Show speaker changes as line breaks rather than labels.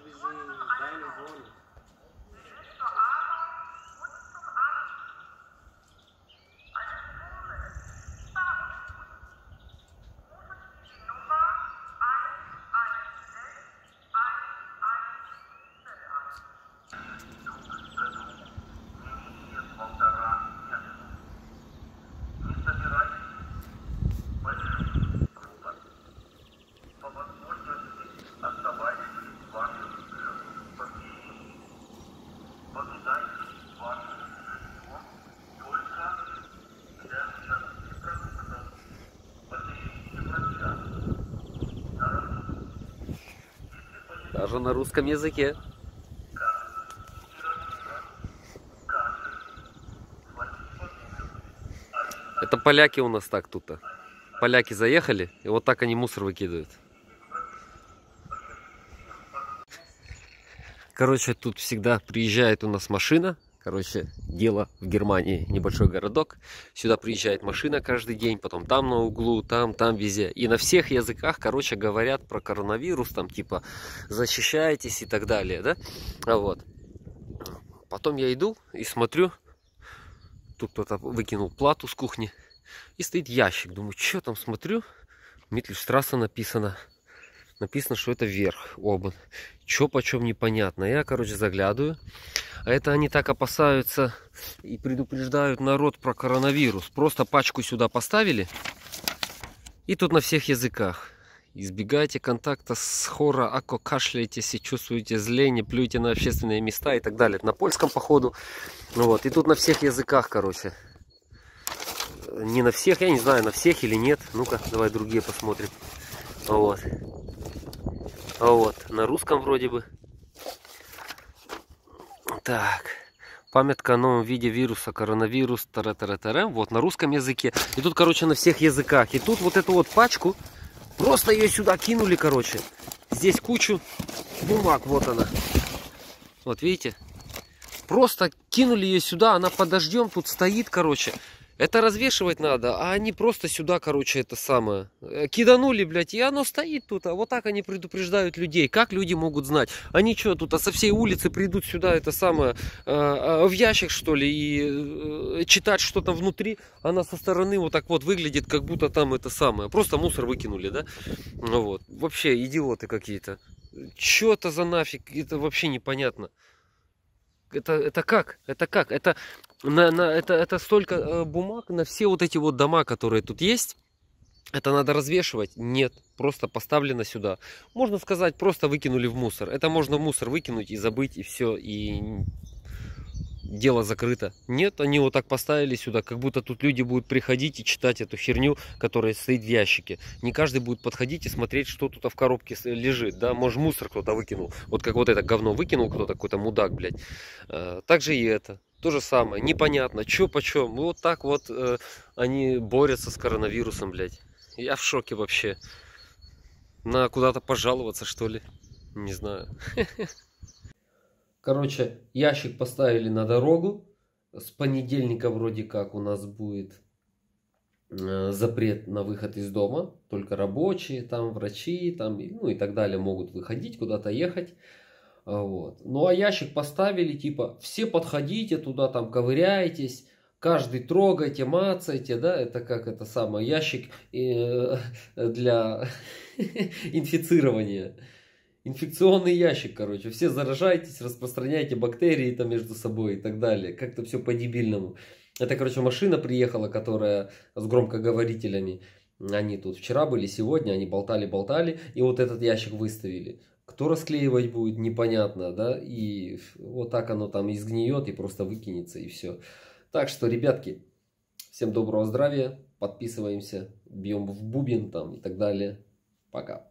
Sabe, de dar em
Даже на русском языке. Это поляки у нас так тут. -то. Поляки заехали, и вот так они мусор выкидывают. Короче, тут всегда приезжает у нас машина. Короче, дело в Германии, небольшой городок. Сюда приезжает машина каждый день, потом там на углу, там, там, везде. И на всех языках, короче, говорят про коронавирус, там, типа, защищайтесь и так далее, да? А вот. Потом я иду и смотрю, тут кто-то выкинул плату с кухни. И стоит ящик. Думаю, что там смотрю? Митльштрасса написано. Написано, что это верх обан. Чё почем непонятно. Я, короче, заглядываю. А это они так опасаются и предупреждают народ про коронавирус. Просто пачку сюда поставили. И тут на всех языках. Избегайте контакта с хора, ако кашляете, если чувствуете зле, не плюйте на общественные места и так далее. На польском, походу. Ну вот. И тут на всех языках, короче. Не на всех, я не знаю, на всех или нет. Ну-ка, давай другие посмотрим. Вот. Вот. На русском вроде бы. Так. Памятка о новом виде вируса, коронавирус, тара тара тара Вот, на русском языке. И тут, короче, на всех языках. И тут вот эту вот пачку, просто ее сюда кинули, короче. Здесь кучу бумаг, вот она. Вот, видите? Просто кинули ее сюда, она под дождем тут стоит, короче. Это развешивать надо, а они просто сюда, короче, это самое. Э, киданули, блядь, и оно стоит тут. А вот так они предупреждают людей. Как люди могут знать? Они что, тут а со всей улицы придут сюда, это самое, э, в ящик, что ли, и э, читать, что там внутри. Она со стороны вот так вот выглядит, как будто там это самое. Просто мусор выкинули, да? Ну вот. Вообще, идиоты какие-то. Что это за нафиг? Это вообще непонятно. Это, это как? Это как? Это, на, на, это, это столько э, бумаг на все вот эти вот дома, которые тут есть. Это надо развешивать? Нет, просто поставлено сюда. Можно сказать, просто выкинули в мусор. Это можно в мусор выкинуть и забыть, и все. И дело закрыто. Нет, они вот так поставили сюда, как будто тут люди будут приходить и читать эту херню, которая стоит в ящике. Не каждый будет подходить и смотреть, что тут в коробке лежит. Да, может мусор кто-то выкинул. Вот как вот это говно выкинул кто-то, какой-то мудак, блядь. А, так же и это. То же самое, непонятно, что почем. Вот так вот э, они борются с коронавирусом, блядь. Я в шоке вообще. На куда-то пожаловаться, что ли? Не знаю. Короче, ящик поставили на дорогу. С понедельника вроде как у нас будет э, запрет на выход из дома. Только рабочие, там врачи, там, ну и так далее могут выходить, куда-то ехать. А, вот. Ну а ящик поставили, типа, все подходите туда, там ковыряйтесь, каждый трогайте, мацайте, да, это как это самое, ящик э, для инфицирования инфекционный ящик, короче. Все заражайтесь, распространяйте бактерии там между собой и так далее. Как-то все по-дебильному. Это, короче, машина приехала, которая с громкоговорителями. Они тут вчера были, сегодня они болтали-болтали, и вот этот ящик выставили. Кто расклеивать будет, непонятно, да, и вот так оно там изгниет и просто выкинется, и все. Так что, ребятки, всем доброго здравия, подписываемся, бьем в бубен там и так далее. Пока.